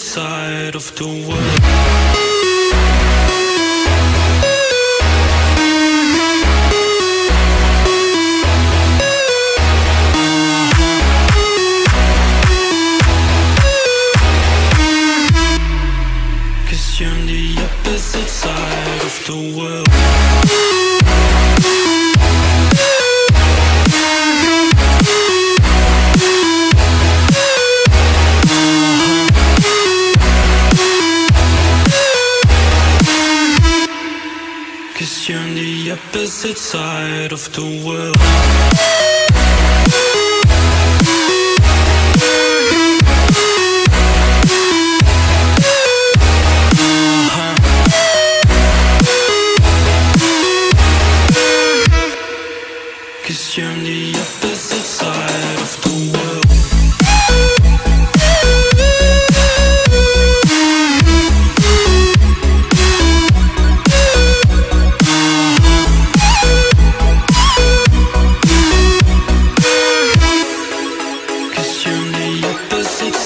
side of the world. Cause you're on the opposite side of the world. Cause you're on the opposite side of the world.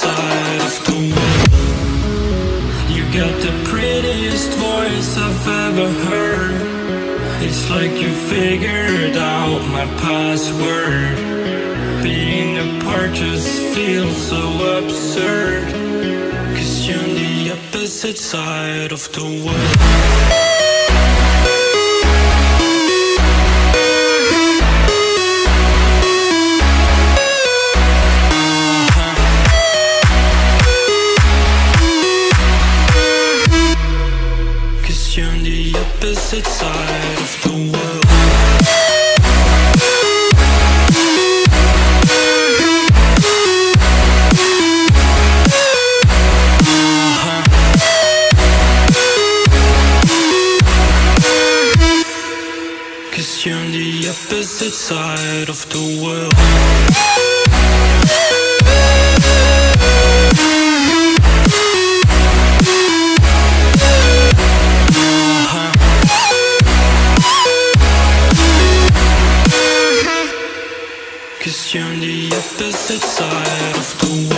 Side of the world. You got the prettiest voice I've ever heard. It's like you figured out my password. Being apart just feels so absurd. Cause you're the opposite side of the world. Cause you're on the opposite side of the world. Cause you're on the opposite side of the world.